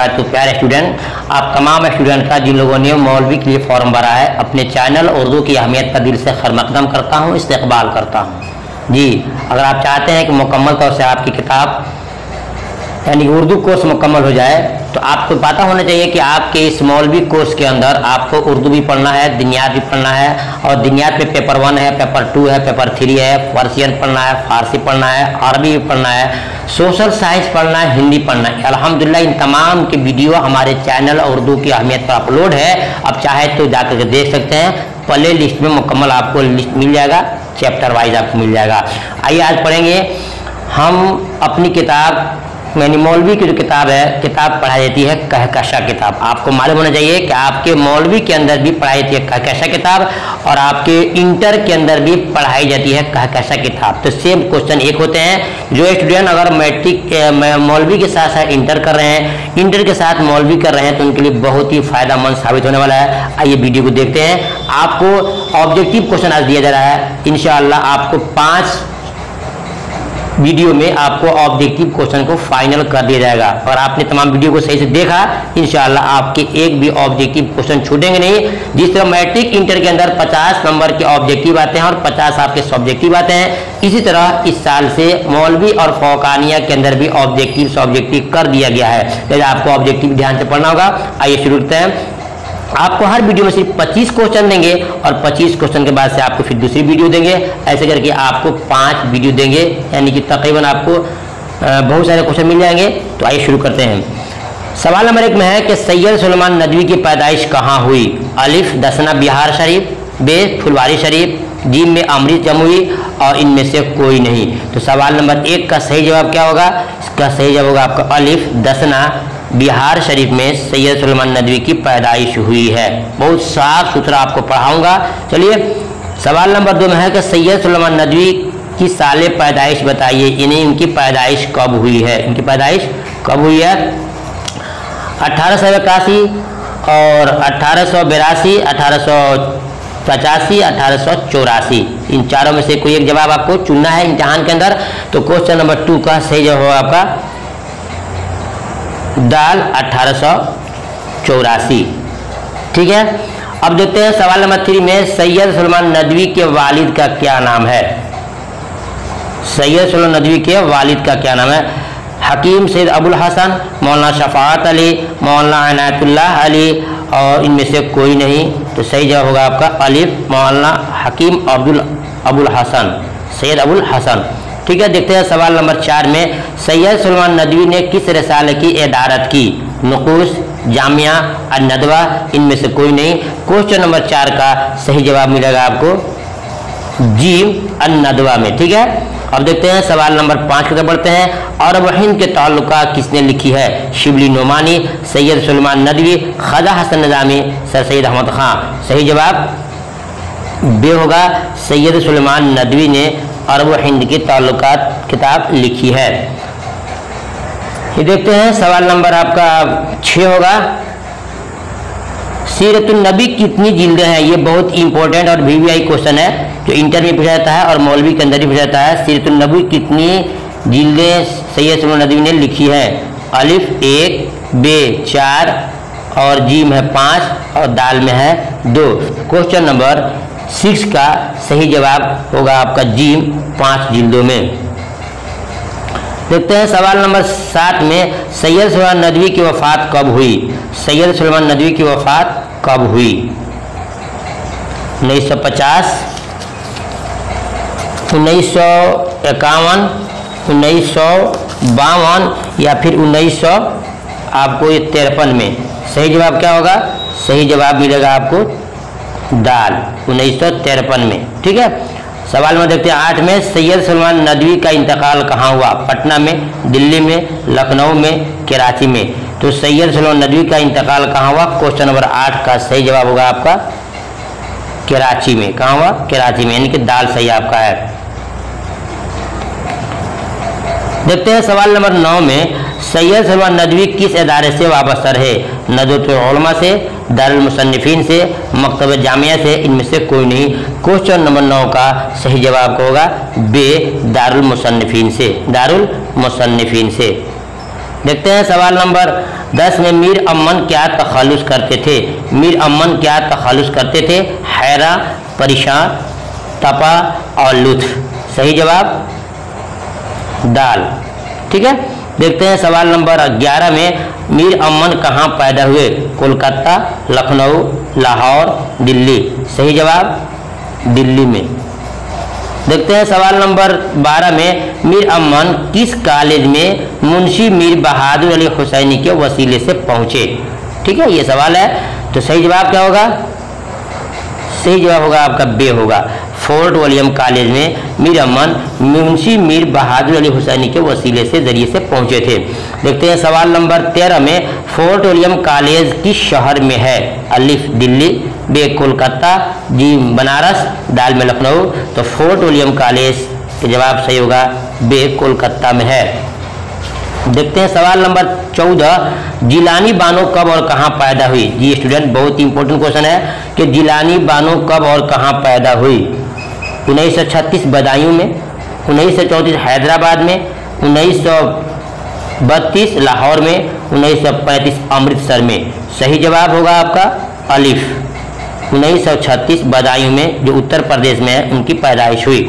वबरकातुहू प्यारे स्टूडेंट आप तमाम स्टूडेंट का, जिन लोगों ने मौलवी के लिए फॉर्म भरा है, अपने चैनल उर्दू की अहमियत का दिल से खरमकदम करता हूँ इस्तेबाल करता हूँ। जी, अगर आप चाहते हैं कि मुकम्मल तौर से आपकी किताब यानी उर्दू कोर्स मुकम्मल हो जाए तो आपको पता होना चाहिए कि आपके इस मौलवी कोर्स के अंदर आपको उर्दू भी पढ़ना है दुनियात भी पढ़ना है, और दुनियात में पेपर वन है, पेपर टू है, पेपर थ्री है पर्सियन पढ़ना है, फारसी पढ़ना है, अरबी भी पढ़ना है, सोशल साइंस पढ़ना है, हिंदी पढ़ना है। अलहमदिल्ला इन तमाम के वीडियो हमारे चैनल उर्दू की अहमियत पर अपलोड है। आप चाहे तो जाकर के देख सकते हैं प्ले लिस्ट में मुकम्मल आपको लिस्ट मिल जाएगा चैप्टर वाइज आपको मिल जाएगा। आइए आज पढ़ेंगे, हम अपनी किताब मैंने मौलवी की जो किताब है, किताब पढ़ाई जाती है, कहकशा किताब। आपको मालूम होना चाहिए कि आपके मौलवी के अंदर भी पढ़ाई जाती है कहकशा किताब और आपके इंटर के अंदर भी पढ़ाई जाती है कहकशा किताब। तो सेम क्वेश्चन एक होते हैं। जो स्टूडेंट अगर मैट्रिक मौलवी के साथ साथ इंटर कर रहे हैं इंटर के साथ मौलवी कर रहे हैं तो उनके लिए बहुत ही फ़ायदेमंद साबित होने वाला है। आइए वीडियो को देखते हैं। आपको ऑब्जेक्टिव क्वेश्चन आज दिया जा रहा है। इनशाला आपको पाँच वीडियो में आपको ऑब्जेक्टिव क्वेश्चन को फाइनल कर दिया जाएगा। और आपने तमाम वीडियो को सही से देखा, इंशाल्लाह आपके एक भी ऑब्जेक्टिव क्वेश्चन छूटेंगे नहीं। जिस तरह मैट्रिक इंटर के अंदर 50 नंबर के ऑब्जेक्टिव आते हैं और 50 आपके सब्जेक्टिव आते हैं, इसी तरह इस साल से मौलवी और फौकानिया के अंदर भी ऑब्जेक्टिव सब्जेक्टिव कर दिया गया है। यदि आपको ऑब्जेक्टिव ध्यान से पढ़ना होगा। आइए शुरू करते हैं। आपको हर वीडियो में सिर्फ़ 25 क्वेश्चन देंगे और 25 क्वेश्चन के बाद से आपको फिर दूसरी वीडियो देंगे। ऐसे करके आपको पाँच वीडियो देंगे, यानी कि तकरीबन आपको बहुत सारे क्वेश्चन मिल जाएँगे। तो आइए शुरू करते हैं। सवाल नंबर एक में है कि सैयद सलमान नदवी की पैदाइश कहाँ हुई? अलिफ, दसना, बिहार शरीफ, बे, फुलवारी शरीफ जीम में अमृत जमुई और इनमें से कोई नहीं। तो सवाल नंबर एक का सही जवाब क्या होगा? इसका सही जवाब होगा आपका अलिफ, दसना बिहार शरीफ में सैयद सलमान नदवी की पैदाइश हुई है। बहुत साफ़ सुथरा आपको पढ़ाऊँगा। चलिए, सवाल नंबर दो में है कि सैयद सलमान नदवी की साल पैदाइश बताइए, इन्हें इनकी पैदाइश कब हुई है? इनकी पैदाइश कब हुई है? अठारह सौ इक्यासी और अठारह सौ बिरासी, अठारह सौ पचासी, अठारह सौ चौरासी। इन चारों में से कोई एक जवाब आपको चुनना है इम्तहान के अंदर। तो क्वेश्चन नंबर टू का सही जवाब आपका दाल अठारह सौ चौरासी। ठीक है? अब देखते हैं सवाल नंबर थ्री में सैयद सलमान नदवी के वालिद का क्या नाम है? सैयद सलमान नदवी के वालिद का क्या नाम है? हकीम सैद अबुल हसन, मौलाना शफात अली, मौलाना अनायतुल्लाह अली, और इनमें से कोई नहीं। तो सही जवाब होगा आपका अलिफ मौलाना हकीम अब्दुल अबुल हसन, सैयद अबुल हसन। ठीक है, देखते हैं सवाल नंबर चार में, सैयद सलमान नदवी ने किस रसाले की इदारत की? नकूस, जामिया और नदवा, इनमें से कोई नहीं। क्वेश्चन नंबर चार का सही जवाब मिलेगा आपको। जीम नदवा में, ठीक है? अब देखते हैं सवाल नंबर पाँच की तरफ़ बढ़ते हैं। अरब हिंद के ताल्लुका किसने लिखी है? शिबली नोमानी, सैयद सलमान नदवी, खजा हसन नजामी, सर सैद अहमद खां। सही जवाब? बे होगा, सैयद सलमान नदवी ने अरब हिंद की ताल्लुकात किताब लिखी है। ये देखते हैं, सवाल नंबर आपका छः होगा। सीरतुलनबी कितनी जिल्दें हैं? ये बहुत इंपॉर्टेंट और वीवीआई क्वेश्चन है, जो इंटर में पूछा जाता है और मौलवी के अंदर भी पूछा जाता है। सीरतुलनबी कितनी जिल्दें सैयद नदवी ने लिखी है? अलिफ, एक, बे, चार और जीम है पाँच और दाल में है दो। क्वेश्चन नंबर सिक्स का सही जवाब होगा आपका जीम, पाँच जिल्दों में। देखते हैं सवाल नंबर सात में, सैयद सलमान नदवी की वफ़ात कब हुई? सैयद सलमान नदवी की वफ़ात कब हुई? 1950 उन्नीस सौ इक्यावन, उन्नीस सौ बावन या फिर उन्नीस सौ आपको ये तिरपन में। सही जवाब क्या होगा? सही जवाब मिलेगा आपको दाल उन्नीस सौ तिरपन में, ठीक है? सवाल में देखते हैं, आठ में, सैयद सलमान नदवी का इंतकाल कहाँ हुआ? पटना में, दिल्ली में, लखनऊ में, कराची में। तो सैयद सलमान नदवी का इंतकाल कहाँ हुआ? क्वेश्चन नंबर आठ का सही जवाब होगा आपका, कराची में। कहाँ हुआ? कराची में, यानी कि दाल सही आपका है। देखते हैं सवाल नंबर नौ में सैयद सलमान नदवी किस अदारे से वाबस्ता रहे नदतमा से दारुलमसनफिन से, मकतब जामिया से, इनमें से कोई नहीं। क्वेश्चन नंबर नौ का सही जवाब होगा बे दारुल से। दारुल से। देखते हैं सवाल नंबर दस में मीर अमन क्या तखलुस करते थे? मीर अमन क्या तखलुस करते थे? हैरा, परेशान, तपा और लुत्फ। सही जवाब, दाल। ठीक है? देखते हैं सवाल नंबर 11 में, मीर अमन कहाँ पैदा हुए? कोलकाता, लखनऊ, लाहौर, दिल्ली। सही जवाब, दिल्ली में। देखते हैं सवाल नंबर 12 में, मीर अमन किस कॉलेज में मुंशी मीर बहादुर अली हुसैनी के वसीले से पहुँचे? ठीक है, ये सवाल है। तो सही जवाब क्या होगा? सही जवाब होगा, आपका बे होगा। फोर्ट विलियम कॉलेज में मीर अमन मुंशी मीर बहादुर अली हुसैनी के वसीले से ज़रिए से पहुँचे थे। देखते हैं सवाल नंबर तेरह में, फोर्ट विलियम कॉलेज किस शहर में है? अलिफ, दिल्ली, बे, कोलकाता, जी, बनारस, दाल में लखनऊ। तो फोर्ट विलियम कॉलेज के जवाब सही होगा, बे, कोलकाता में है। देखते हैं सवाल नंबर चौदह, जिलानी बानो कब और कहाँ पैदा हुई? जी, स्टूडेंट, बहुत ही इंपॉर्टेंट क्वेश्चन है कि जिलानी बानो कब और कहाँ पैदा हुई? उन्नीस सौ छत्तीस बदायूं में उन्नीस सौ चौंतीस हैदराबाद में उन्नीस सौ बत्तीस लाहौर में उन्नीस सौ पैंतीस अमृतसर में। सही जवाब होगा आपका अलिफ। उन्नीस सौ छत्तीस बदायूं में जो उत्तर प्रदेश में है उनकी पैदाइश हुई।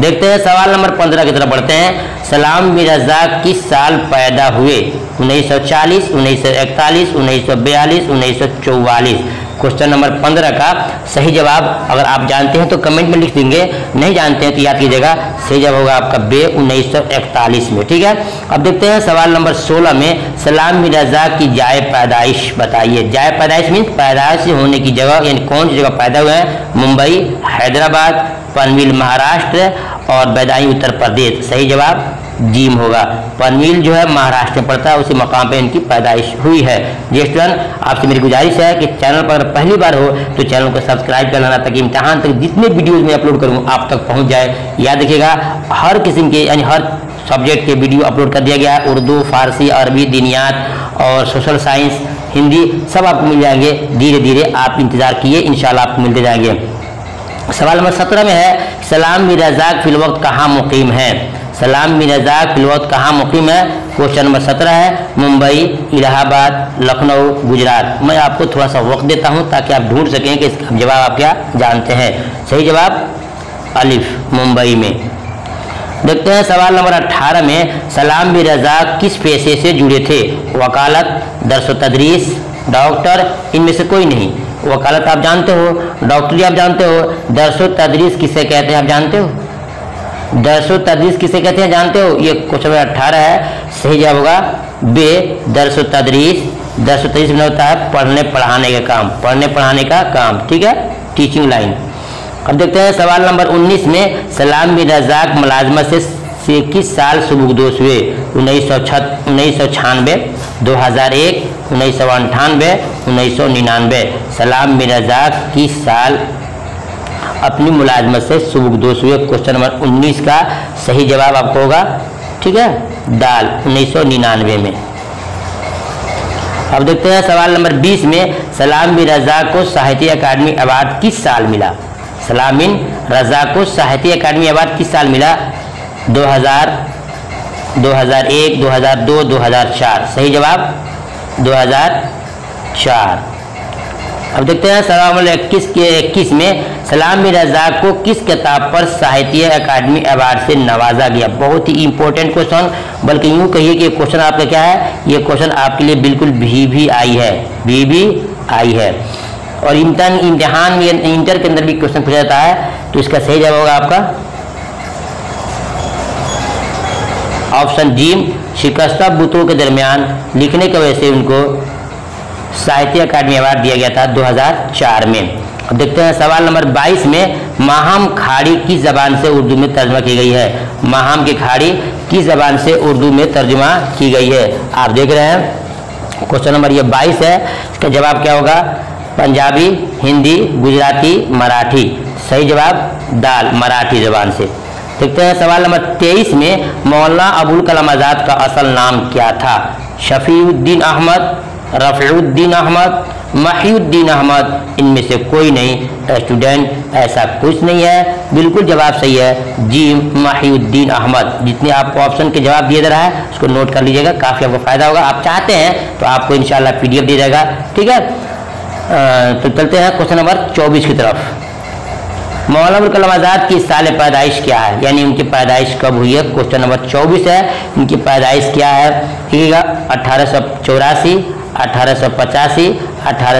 देखते हैं सवाल नंबर पंद्रह की तरफ़ बढ़ते हैं। सलाम मिर्ज़ा किस साल पैदा हुए? 1940, 1941, 1942, 1944 क्वेश्चन नंबर पंद्रह का सही जवाब अगर आप जानते हैं तो कमेंट में लिख देंगे। नहीं जानते हैं तो याद कीजिएगा, सही जवाब होगा आपका बे 1941 में, ठीक है? अब देखते हैं सवाल नंबर 16 में, सलाम मिर्ज़ा की जाय पैदाइश बताइए। जाय पैदाइश मीन पैदाइश होने की जगह, यानी कौन सी जगह पैदा हुए हैं? मुंबई, हैदराबाद, पनवेल, महाराष्ट्र और बैदाई उत्तर प्रदेश। सही जवाब? जीम होगा। पनवेल जो है महाराष्ट्र में पड़ता है, उसी मकाम पे इनकी पैदाइश हुई है। जी स्टूडेंट आपसे मेरी गुजारिश है कि चैनल पर पहली बार हो तो चैनल को सब्सक्राइब कर लेना ताकि, इम्तहान तक जितने वीडियोज़ में अपलोड करूँ, आप तक पहुँच जाए। याद रखिएगा, हर किस्म के, यानी हर सब्जेक्ट के वीडियो अपलोड कर दिया गया। है उर्दू, फारसी, अरबी, दिनियात और सोशल साइंस हिंदी सब आपको मिल जाएँगे। धीरे धीरे आप इंतज़ार किए इन आपको मिलते जाएँगे। सवाल नंबर सत्रह में है, सलाम मिर्जाक फिल वक्त कहाँ मुकीम है? सलाम मिर्जाक फिल वक्त कहाँ मुकीम है? क्वेश्चन नंबर सत्रह है, मुंबई, इलाहाबाद, लखनऊ, गुजरात। मैं आपको थोड़ा सा वक्त देता हूँ ताकि आप ढूंढ सकें कि इसका जवाब आप क्या जानते हैं। सही जवाब, अलिफ, मुंबई में। देखते हैं सवाल नंबर 18 में, सलाम भी रजाक किस पेशे से जुड़े थे? वकालत दरस तदरीस, डॉक्टर, इनमें से कोई नहीं। वकालत आप जानते हो, डॉक्टरी आप जानते हो दरसो तदरीस किसे कहते हैं आप जानते हो? दरसो तदरीस किसे कहते हैं जानते हो? ये क्वेश्चन नंबर अट्ठारह है। सही जवाब होगा बे, दरसो तदरीस। दरसो तदरीस में होता है पढ़ने पढ़ाने का काम। पढ़ने पढ़ाने का काम, ठीक है? टीचिंग लाइन अब देखते हैं सवाल नंबर 19 में, सलाम बिन रजाक मुलाजमत से से किस साल सुबुकदोश हुए? उन्नीस सौ छत, उन्नीस सौ छियानवे दो हज़ार एक, उन्नीस सौ अंठानवे उन्नीस सौ निन्यानवे सलाम बिन रजाक किस साल अपनी मुलाजमत से सुबुकदोश हुए क्वेश्चन नंबर 19 का सही जवाब आपको होगा। ठीक है? दाल, उन्नीस सौ निन्यानवे में। अब देखते हैं सवाल नंबर 20 में, सलाम बिन रजा को साहित्य अकादमी अवार्ड किस साल मिला? सलाम बिन रजा को साहित्य अकादमी अवार्ड किस साल मिला? 2000 2001 2002 2004 सही जवाब? 2004 अब देखते हैं सवाल इक्कीस के इक्कीस में? सलाम बिन रजाक को किस किताब पर साहित्य अकादमी अवार्ड से नवाजा गया? बहुत ही इंपॉर्टेंट क्वेश्चन बल्कि यूँ कहिए कि क्वेश्चन आपका क्या है? ये क्वेश्चन आपके लिए बिल्कुल भी भी आई है भी भी आई है। और इंटर इम्तिहान में इंटर के अंदर भी क्वेश्चन पूछा जाता है तो इसका सही जवाब होगा आपका। ऑप्शन जीम शिकस्ता बुतों के दरमियान लिखने की वजह से उनको साहित्य अकादमी अवार्ड दिया गया था 2004 में। अब देखते हैं सवाल नंबर 22 में, माहम खाड़ी किस जबान से उर्दू में तर्जमा की गई है। माहम की खाड़ी किस जबान से उर्दू में तर्जमा की गई है। आप देख रहे हैं, क्वेश्चन नंबर ये 22 है। इसका जवाब क्या होगा? पंजाबी, हिंदी, गुजराती, मराठी। सही जवाब, दाल, मराठी जबान से। देखते हैं सवाल नंबर तेईस में, मौलाना अबुल कलाम आज़ाद का असल नाम क्या था? शफीउद्दीन अहमद रफ़ीउद्दीन अहमद, महीउद्दीन अहमद, इनमें से कोई नहीं। स्टूडेंट ऐसा कुछ नहीं है। बिल्कुल जवाब सही है। जी, महीउद्दीन अहमद। जितने आपको ऑप्शन के जवाब दिए जा रहा है, उसको नोट कर लीजिएगा। काफ़ी आपको फ़ायदा होगा। आप चाहते हैं तो आपको इन इंशाल्लाह पीडीएफ दिया जाएगा। ठीक है? तो चलते हैं क्वेश्चन नंबर चौबीस की तरफ़। मौलाना कलाम आज़ाद की साल पैदाइश क्या है? यानी उनकी पैदाइश कब हुई है? क्वेश्चन नंबर चौबीस है। इनकी पैदाइश क्या है? ठीक है? अठारह सौ चौरासी अठारह सौ पचासी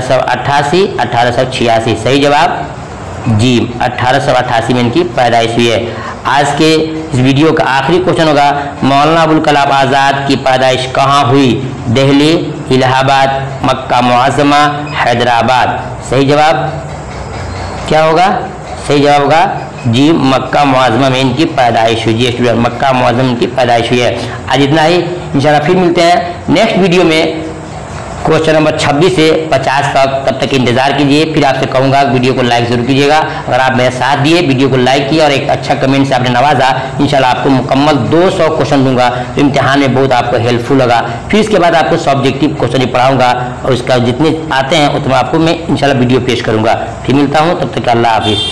सौ अट्ठासी सौ छियासी। सही जवाब? जी, अठारह सौ अट्ठासी में इनकी पैदाइश हुई है। आज के इस वीडियो का आखिरी क्वेश्चन होगा, मौलाना अबुल कलाम आज़ाद की पैदाइश कहाँ हुई? दिल्ली, इलाहाबाद, मक्का मुआजमा हैदराबाद। सही जवाब? क्या होगा? सही जवाब होगा, जी, मक्का मुआजमा में इनकी पैदाइश हुई। जी स्टूडेंट मक्का मुआजमा इनकी पैदाइश हुई है। आज इतना ही, इंशाल्लाह फिर मिलते हैं नेक्स्ट वीडियो में। क्वेश्चन नंबर 26 से 50 तक तब तक इंतज़ार कीजिए। फिर आपसे कहूँगा, वीडियो को लाइक ज़रूर कीजिएगा। अगर आप मेरे साथ दिए, वीडियो को लाइक किया और एक अच्छा कमेंट से आपने नवाजा, इंशाल्लाह आपको मुकम्मल 200 क्वेश्चन दूँगा। तो इम्तिहान में बहुत आपको हेल्पफुल होगा फिर इसके बाद आपको सब्जेक्टिव क्वेश्चन ही पढ़ाऊँगा और इसका जितने आते हैं, उतना आपको मैं इंशाल्लाह वीडियो पेश करूँगा। फिर मिलता हूँ, तब तक अल्लाह हाफिज़।